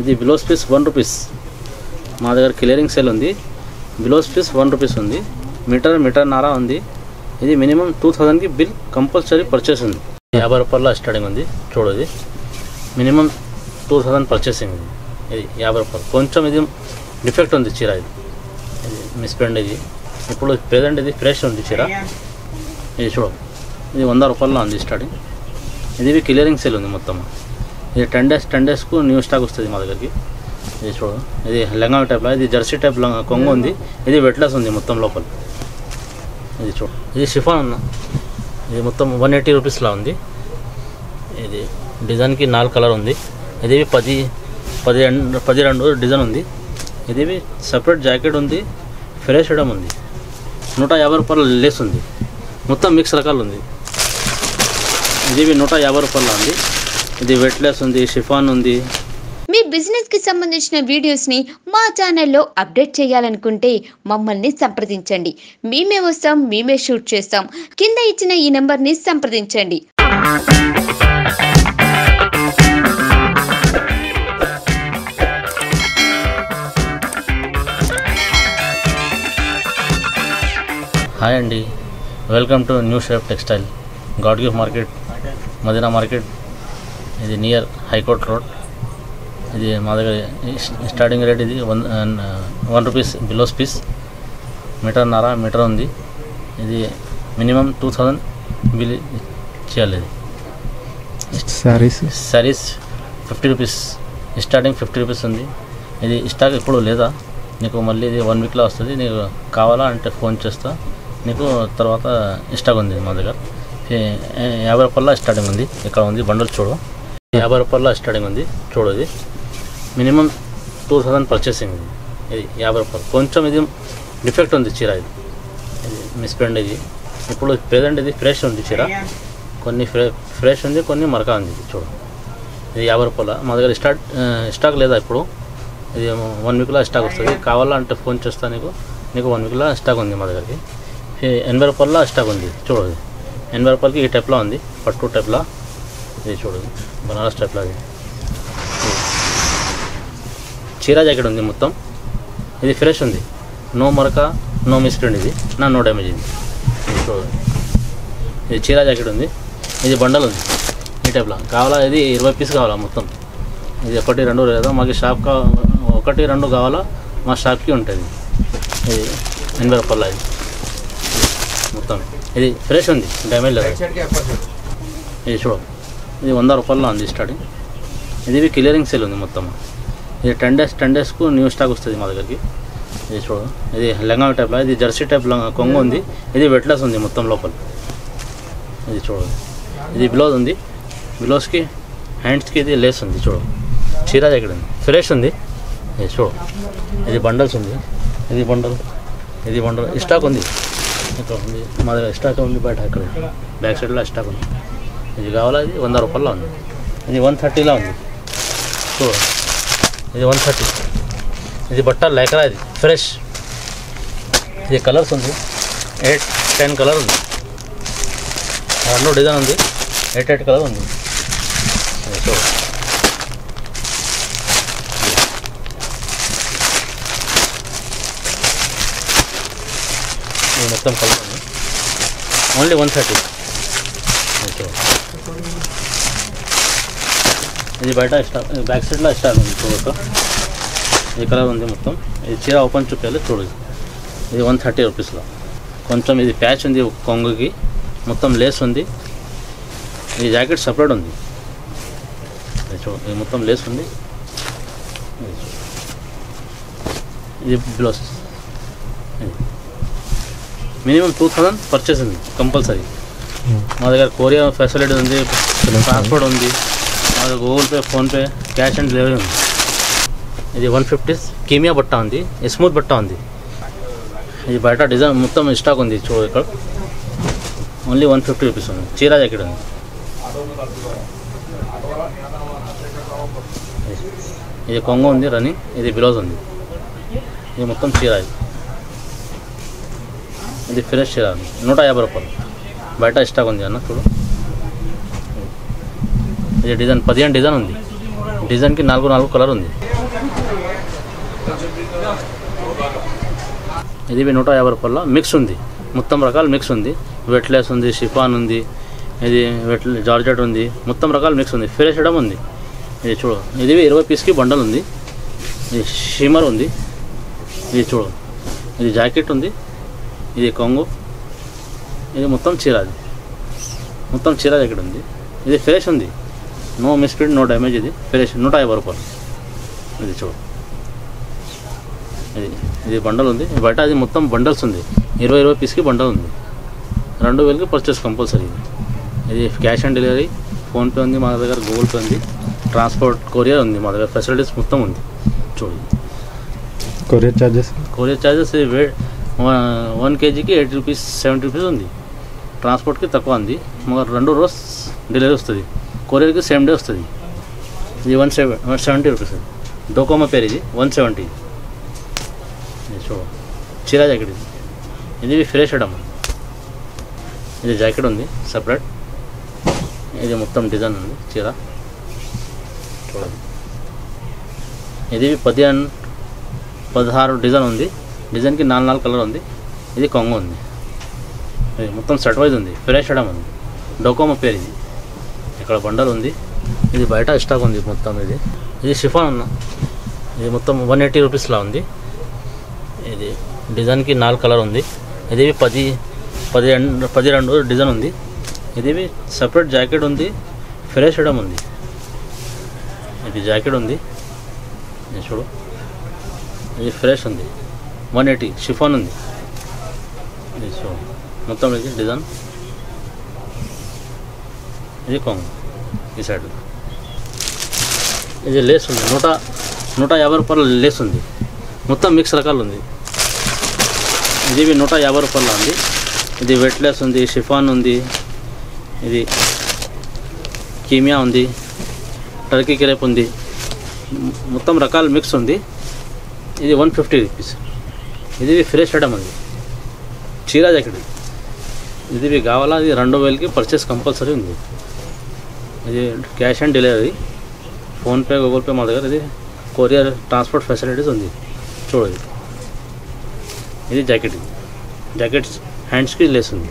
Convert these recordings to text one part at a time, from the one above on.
ఇది బిలోస్ piece one rupees మా దగ్గర క్లియరింగ్ సేల్ ఉంది. బిలోస్ పీస్ వన్ రూపీస్ ఉంది. మీటర్ మీటర్ నారా ఉంది. ఇది మినిమం టూ థౌజండ్కి బిల్ కంపల్సరీ పర్చేస్ ఉంది. యాభై రూపాయల స్టార్టింగ్ ఉంది. చూడది. మినిమం టూ థౌజండ్ పర్చేసింగ్ ఇది ఇది యాభై రూపాయలు. కొంచెం ఇది డిఫెక్ట్ ఉంది చీర ఇది. ఇది మిస్ప్రింట్ ఇది. ఇప్పుడు ప్రెజెంట్ ఇది ఫ్రెష్ ఉంది చీర. ఇది చూడ. ఇది వంద రూపాయల్లో ఉంది స్టార్టింగ్ ఇది క్లియరింగ్ సేల్ ఉంది మొత్తం ఇది టెన్ డేస్ టెన్ డేస్కు న్యూ స్టాక్ వస్తుంది మా దగ్గరికి. ఇది చూడు ఇది లెంగా టైప్లో ఇది జెర్సీ టైప్ లంగా కొంగు ఉంది. ఇది వెట్లెస్ ఉంది మొత్తం లోపల. ఇది చూడు ఇది షిఫాన్ ఉన్న ఇది మొత్తం వన్ ఎయిటీ రూపీస్లా ఉంది. ఇది డిజైన్కి నాలుగు కలర్ ఉంది. ఇది పది పది రెండు పది రెండు డిజైన్ ఉంది. ఇది సపరేట్ జాకెట్ ఉంది ఫ్రెష్ ఇడం ఉంది. నూట యాభై రూపాయల లేస్ ఉంది. మొత్తం మిక్స్ రకాలు ఉంది. ఇది నూట యాభై రూపాయల ఉంది. ఇది వెట్లెస్ ఉంది షిఫాన్ ఉంది. మీ బిజినెస్కి సంబంధించిన వీడియోస్ని మా ఛానల్లో అప్డేట్ చేయాలనుకుంటే మమ్మల్ని సంప్రదించండి. మేమే వస్తాం మేమే షూట్ చేస్తాం. కింద ఇచ్చిన ఈ నెంబర్ని సంప్రదించండి. హాయ్ అండి. Welcome to new shape textile God gift market Madina market ఇది నియర్ హైకోర్ట్ రోడ్. ఇది మా దగ్గర స్టార్టింగ్ రేట్ ఇది one one rupees blouse piece meter Nara meter ఉంది. ఇది మినిమం టూ థౌజండ్ బిల్ చేయాలి ఇది. Saris saris fifty rupees. Starting fifty rupees ఉంది. ఇది స్టాక్ ఇప్పుడు లేదా? నీకు మళ్ళీ ఇది వన్ వీక్లో వస్తుంది. నీకు కావాలా అంటే ఫోన్ చేస్తా. నీకు తర్వాత స్టాక్ ఉంది మా దగ్గర యాభై రూపాయల స్టార్టింగ్ ఉంది. ఇక్కడ ఉంది బండల్ చూడు. యాభై రూపాయల స్టార్టింగ్ ఉంది చూడది. మినిమం టూ థౌసండ్ పర్చేసింగ్ ఇది ఇది యాభై రూపాయలు. కొంచెం ఇది డిఫెక్ట్ ఉంది చీర ఇది. ఇది మిస్ప్రింట్ ఇది. ఇప్పుడు ప్రెజెంట్ ఇది ఫ్రెష్ ఉంది చీర. కొన్ని ఫ్రెష్ ఉంది కొన్ని మరక ఉంది ఇది చూడు. ఇది యాభై రూపాయల. మా దగ్గర స్టార్ట్ స్టాక్ లేదా ఇప్పుడు? ఇది వన్ వీక్లో స్టాక్ వస్తుంది. కావాలా అంటే ఫోన్ చేస్తా నీకు. నీకు వన్ వీక్లో స్టాక్ ఉంది మా దగ్గరికి. ఎనభై రూపాయల స్టాక్ ఉంది చూడు. ఎనభై రూపాయలకి ఈ టైప్లో ఉంది పట్టు టైప్లో ఇది చూడు బనారస్ టైప్లో అది చీరా జాకెట్ ఉంది మొత్తం. ఇది ఫ్రెష్ ఉంది. నో మరక నో మిస్ప్రింట్ ఇది. నా నో డ్యామేజ్ ఇది. ఇది చూడు. ఇది చీరా జాకెట్ ఉంది. ఇది బండల్ ఉంది. ఈ టైప్లో కావాలా? ఇది ఇరవై పీస్ కావాలా మొత్తం? ఇది ఒకటి రెండు లేదా? మాకు షాప్ కా ఒకటి రెండు కావాలా? మా షాప్కి ఉంటుంది. ఇది ఎనభై రూపాయల ఇది. మొత్తం. ఇది ఫ్రెష్ ఉంది. డ్యామేజ్ లేదు. ఇది చూడు. ఇది వంద రూపాయల్లో ఉంది స్టార్టింగ్. ఇది క్లియరింగ్ సేల్ ఉంది మొత్తం. ఇది టెన్ డేస్ టెన్ డేస్కు న్యూ స్టాక్ వస్తుంది మా దగ్గరికి. ఇది చూడు ఇది లెంగా టైప్లో ఇది జెర్సీ టైప్ కొంగు ఉంది. ఇది వెట్లెస్ ఉంది మొత్తం లోపల. ఇది చూడు ఇది బ్లౌజ్ ఉంది. బ్లౌజ్కి హ్యాండ్స్కి ఇది లేస్ ఉంది చూడు. చీర దగ్గర ఉంది. ఫ్రెష్ ఉంది. ఇది చూడు ఇది బండల్స్ ఉంది. ఇది బండల్ ఇది బండల్. స్టాక్ ఉంది. ఇక్కడ ఉంది మా దగ్గర స్టాక్ ఉంది బయట అక్కడ. బ్యాక్ సైడ్లో స్టాక్ ఉంది. ఇది కావాలా? ఇది వంద రూపాయల్లో ఉంది. ఇది వన్ థర్టీలో ఉంది. సో ఇది వన్ థర్టీ. ఇది బట్ట లేకరా ఇది? ఫ్రెష్. ఇది కలర్స్ ఉంది. ఎయిట్ టెన్ కలర్ ఉంది. రెండు డిజైన్ ఉంది. ఎయిట్ ఎయిట్ కలర్ ఉంది. సో ఇది మొత్తం కలర్ ఉంది. Only one thirty. ఇది బయట స్టాక్ బ్యాక్ సైడ్లో స్టాక్ ఉంది చూడక ఈ కలర్ ఉంది మొత్తం. ఇది చీర ఓపెన్ చూపించాలి చూడు ఇది వన్ థర్టీ రూపీస్లో కొంచెం ఇది ప్యాచ్ ఉంది కొంగుకి. మొత్తం లేస్ ఉంది. ఈ జాకెట్ సపరేట్ ఉంది. ఇది చూడు ఇది మొత్తం లేస్ ఉంది. ఇది blouse. Minimum two thousand purchase ఉంది కంపల్సరీ. మా దగ్గర కొరియర్ ఫెసిలిటీ ఉంది ట్రాన్స్పోర్ట్ ఉంది. అది Google Pay PhonePe cash and delivery ఉంది. ఇది వన్ ఫిఫ్టీ కేమియా బట్ట ఉంది. స్మూత్ బట్ట ఉంది. ఇది బయట డిజైన్ మొత్తం స్టాక్ ఉంది చూ ఇక్కడ. ఓన్లీ వన్ ఫిఫ్టీ రూపీస్ ఉంది. చీరా జాకెట్ ఉంది. ఇది కొంగ ఉంది రన్నింగ్ ఇది బ్లౌజ్ ఉంది. ఇది మొత్తం చీరా ఇది ఫ్రెష్ చీరా ఉంది. నూట యాభై రూపాయలు. బయట స్టాక్ ఉంది అన్న చూడు. ఇది డిజైన్ పదిహేను డిజైన్ ఉంది. డిజైన్కి నాలుగు నాలుగు కలర్ ఉంది. ఇది నూట యాభై రూపాయల మిక్స్ ఉంది. మొత్తం రకాల మిక్స్ ఉంది. వెట్లెస్ ఉంది షిఫాన్ ఉంది ఇది వెట్ జార్జెట్ ఉంది. మొత్తం రకాల మిక్స్ ఉంది. ఫ్రెష్ ఇడం ఉంది. ఇది చూడు. ఇది ఇరవై పీస్కి బండల్ ఉంది. ఇది షిమర్ ఉంది. ఇది చూడు. ఇది జాకెట్ ఉంది. ఇది కొంగు. ఇది మొత్తం చీర అది. మొత్తం చీర జాకెట్ ఉంది. ఇది ఫ్రెష్ ఉంది. నో మిస్ప్రింట్ నో డ్యామేజ్ ఇది. ఫ్రెష్ నూట యాభై రూపాయలు. ఇది చూడు. ఇది ఇది బండల్ ఉంది. బయట అది మొత్తం బండల్స్ ఉంది. ఇరవై ఇరవై పీస్కి బండల్ ఉంది. రెండు వేలకి పర్చేస్ కంపల్సరీ ఇది. ఇది క్యాష్ ఆన్ డెలివరీ ఫోన్పే ఉంది మా దగ్గర గూగుల్ పే ఉంది. ట్రాన్స్పోర్ట్ కొరియర్ ఉంది మా దగ్గర. ఫెసిలిటీస్ మొత్తం ఉంది. చూడు courier charges courier charges way one కేజీకి ఎయిటీ రూపీస్ సెవెంటీ రూపీస్ ఉంది. ట్రాన్స్పోర్ట్కి తక్కువ ఉంది. మాకు రెండు రోజు డెలివరీ వస్తుంది. కొరియర్కి సేమ్ డే వస్తుంది. ఇది one seven one seventy rupees డోకోమా పేరు ఇది వన్ సెవెంటీ ఇది చీరా జాకెట్ ఇది. ఇది ఫ్రెష్ అడమ్ ఇది. జాకెట్ ఉంది సపరేట్ ఇది మొత్తం డిజైన్ ఉంది చీర. చూడండి ఇది పదిహేను పదహారు డిజైన్ ఉంది. డిజైన్కి నాలుగు నాలుగు కలర్ ఉంది. ఇది కొంగ ఉంది. ఇది మొత్తం సెట్ వైజ్ ఉంది. ఫ్రెష్ అడమ్ ఉంది. డోకోమా పేరు ఇది. ఇక్కడ బండలు ఉంది. ఇది బయట స్టాక్ ఉంది మొత్తం ఇది. ఇది షిఫాన్ ఉన్న ఇది మొత్తం వన్ ఎయిటీ రూపీస్లా ఉంది. ఇది డిజైన్కి నాలుగు కలర్ ఉంది. ఇది పది పది రెండు పది రెండు డిజైన్ ఉంది. ఇది సపరేట్ జాకెట్ ఉంది. ఫ్రెష్ ఇడమ్ ఉంది. ఇది జాకెట్ ఉంది. చూడు. ఇది ఫ్రెష్ ఉంది. వన్ ఎయిటీ షిఫాన్ ఉంది. ఇది చూడు. మొత్తం ఇది డిజైన్ ఇది కొంగు. ఈ సైడ్ ఇది లేస్ ఉంది నూట నూట యాభై రూపాయల లేస్ ఉంది మొత్తం మిక్స్ రకాలు ఉంది. ఇది నూట యాభై రూపాయల ఉంది ఇది వెట్లెస్ ఉంది షిఫాన్ ఉంది ఇది కీమియా ఉంది టర్కీ క్రేప్ ఉంది. మొత్తం రకాల మిక్స్ ఉంది. ఇది వన్ ఫిఫ్టీ రూపీస్ ఇది ఫ్రెష్ ఐటమ్ ఉంది చీరా జాకెట్. ఇది కావాలా? ఇది రెండు వేలకి పర్చేస్ కంపల్సరీ ఉంది. ఇది cash on delivery PhonePe Google Pay మా దగ్గర ఇది. కొరియర్ ట్రాన్స్పోర్ట్ ఫెసిలిటీస్ ఉంది. చూడదు ఇది జాకెట్ ఇది జాకెట్స్ హ్యాండ్స్కి లేస్ ఉంది.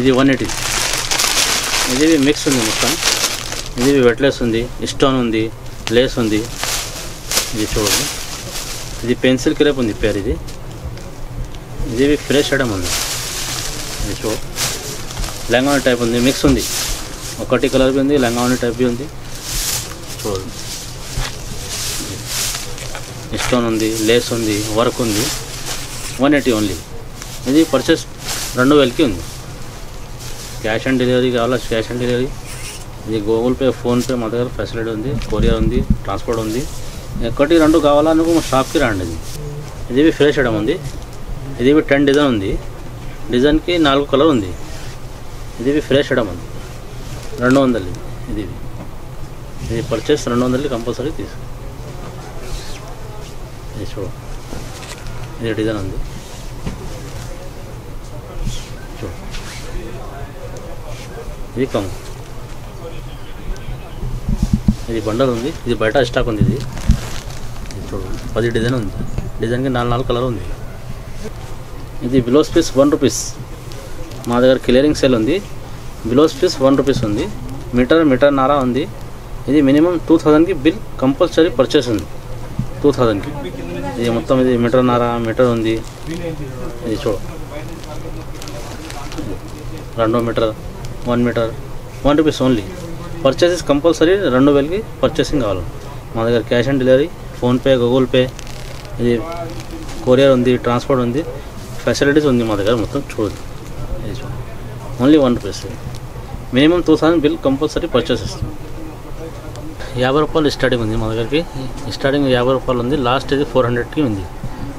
ఇది వన్ ఎయిటీ ఇది మిక్స్ ఉంది మొత్తం. ఇది వెట్లెస్ ఉంది. స్టోన్ ఉంది. లేస్ ఉంది. ఇది చూడండి. ఇది పెన్సిల్ క్రేప్ ఉంది పేరు ఇది. ఇది ఫ్రెష్ ఐటమ్ ఉంది. ఇది చూ లంగావని టైప్ ఉంది మిక్స్ ఉంది. ఒకటి కలర్ ఉంది లంగావని టైప్ ఉంది. చూడండి. స్టోన్ ఉంది లేస్ ఉంది వర్క్ ఉంది. వన్ ఎయిటీ ఓన్లీ ఇది పర్చేస్ రెండు వేలకి ఉంది. క్యాష్ ఆన్ డెలివరీ కావాలా? క్యాష్ ఆన్ డెలివరీ ఇది గూగుల్ పే ఫోన్పే మా దగ్గర ఫెసిలిటీ ఉంది కొరియర్ ఉంది ట్రాన్స్పోర్ట్ ఉంది. ఒకటి రెండు కావాలా అనుకో మా షాప్కి రండి ఇది. ఇది ఫ్రెష్ ఉంది. ఇది టెన్ డిజైన్ ఉంది. డిజైన్కి నాలుగు కలర్ ఉంది. ఇది ఫ్రెష్ ఐటమ్ ఉంది రెండు వందలు ఇది ఇది పర్చేస్ రెండు వందలు కంపల్సరీ తీసు ఇది చూడు. ఇది డిజైన్ ఉంది. చూడు. ఇది కమ్ ఇది బండల్ ఉంది. ఇది బయట స్టాక్ ఉంది ఇది. ఇది చూడు. పది డిజైన్ ఉంది. డిజైన్కి నాలుగు నాలుగు కలర్ ఉంది. ఇది బ్లౌజ్ పీస్ వన్ రూపీస్ మా దగ్గర క్లియరింగ్ సేల్ ఉంది. బ్లౌజ్ పీస్ వన్ రూపీస్ ఉంది. మీటర్ మీటర్ నారా ఉంది. ఇది మినిమం టూ థౌజండ్కి బిల్ కంపల్సరీ పర్చేస్ ఉంది. టూ థౌజండ్కి ఇది మొత్తం ఇది మీటర్ నారా మీటర్ ఉంది. ఇది చూడు. రెండో meter one meter one rupees only purchases compulsory రెండు వేలకి పర్చేసింగ్ కావాలి. మా దగ్గర cash on delivery PhonePe Google Pay ఇది కొరియర్ ఉంది ట్రాన్స్పోర్ట్ ఉంది ఫెసిలిటీస్ ఉంది మా దగ్గర మొత్తం చూడదు only one rupees. Minimum two thousand bill compulsory purchase ఇస్తాం యాభై రూపాయలు స్టార్టింగ్ ఉంది మా దగ్గరికి. స్టార్టింగ్ యాభై రూపాయలు ఉంది. లాస్ట్ ఇది ఫోర్ హండ్రెడ్కి ఉంది.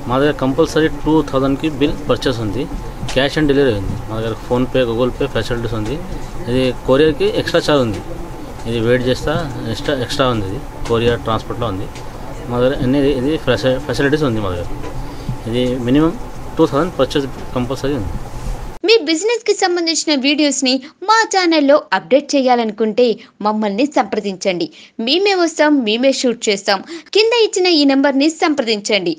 మా దగ్గర కంపల్సరీ టూ థౌజండ్కి బిల్ పర్చేస్ ఉంది. క్యాష్ ఆన్ డెలివరీ ఉంది. మా దగ్గర ఫోన్పే గూగుల్ పే ఫెసిలిటీస్ ఉంది. ఇది కొరియర్కి ఎక్స్ట్రా చార్జ్ ఉంది. ఇది వెయిట్ చేస్తా ఎక్స్ట్రా ఎక్స్ట్రా ఉంది ఇది. కొరియర్ ట్రాన్స్పోర్ట్లో ఉంది. మా దగ్గర అన్ని ఇది ఫెసి- ఫెసిలిటీస్ ఉంది మా దగ్గర. ఇది minimum two thousand purchase compulsory ఉంది. బిజినెస్కి సంబంధించిన వీడియోస్ని మా ఛానల్లో అప్డేట్ చేయాలనుకుంటే మమ్మల్ని సంప్రదించండి. మేమే వస్తాం మేమే షూట్ చేస్తాం. కింద ఇచ్చిన ఈ నెంబర్ని సంప్రదించండి.